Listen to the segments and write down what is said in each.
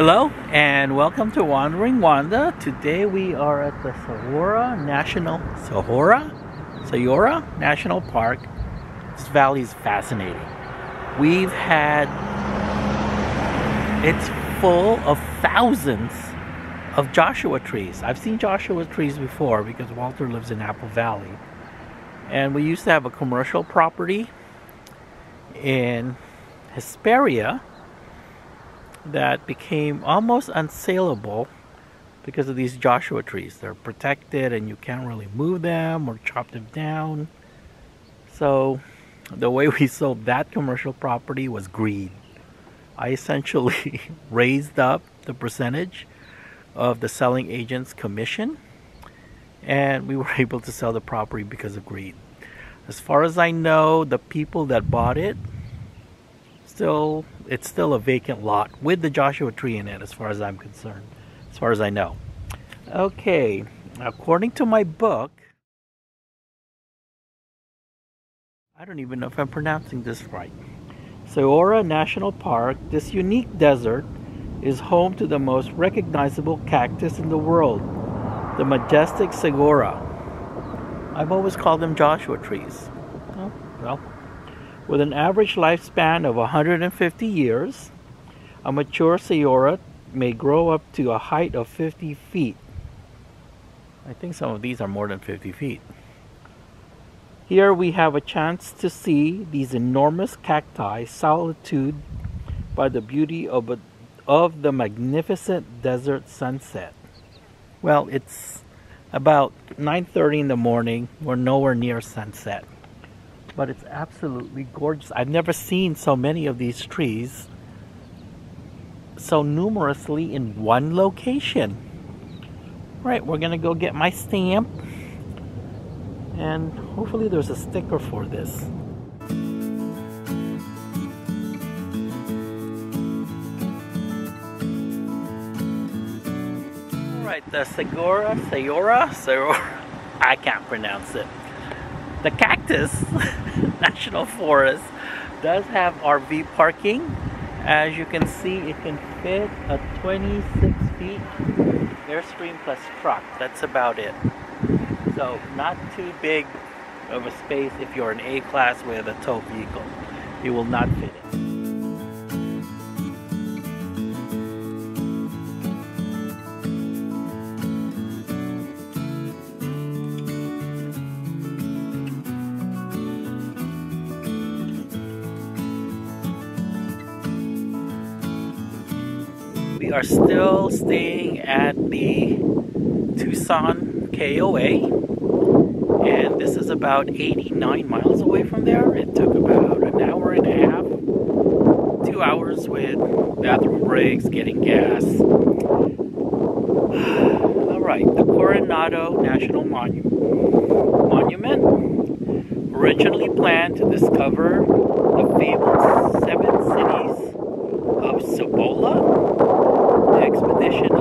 Hello and welcome to Wandering Wanda. Today we are at the Sahora National Sahora Sayora National Park. This valley is fascinating. We've had it's full of thousands of Joshua trees. I've seen Joshua trees before because Walter lives in Apple Valley. And we used to have a commercial property in Hesperia that became almost unsaleable because of these Joshua trees. They're protected and you can't really move them or chop them down. So the way we sold that commercial property was greed. I essentially raised up the percentage of the selling agent's commission and we were able to sell the property because of greed. As far as I know, the people that bought it still it's still a vacant lot with the Joshua tree in it as far as I'm concerned, as far as I know. Okay, according to my book, I don't even know if I'm pronouncing this right. Sayora National Park, this unique desert is home to the most recognizable cactus in the world, the majestic Segura. I've always called them Joshua trees. Oh, well, with an average lifespan of 150 years, a mature Sayora may grow up to a height of 50 feet. I think some of these are more than 50 feet. Here we have a chance to see these enormous cacti solitude by the beauty of, a, of the magnificent desert sunset. Well, it's about 9.30 in the morning. We're nowhere near sunset but it's absolutely gorgeous. I've never seen so many of these trees so numerously in one location. Right, we're gonna go get my stamp and hopefully there's a sticker for this. Alright, the Segura, Sayora, Sayora, I can't pronounce it. The Cactus National Forest does have RV parking. As you can see, it can fit a 26 feet Airstream plus truck. That's about it. So not too big of a space if you're an A-class with a tow vehicle. You will not fit it. We are still staying at the Tucson KOA and this is about 89 miles away from there. It took about an hour and a half, two hours with bathroom breaks, getting gas. Alright, the Coronado National Monu Monument, originally planned to discover the famous seven cities of Cibola, expedition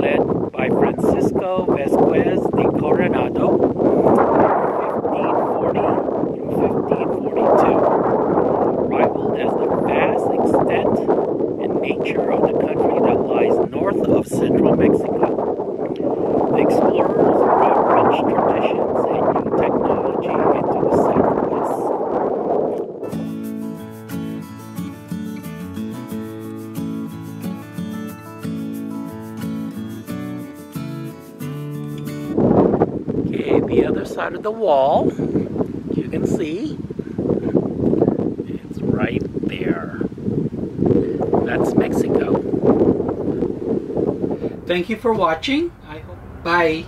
the other side of the wall, you can see, it's right there. That's Mexico. Thank you for watching. I hope. Bye.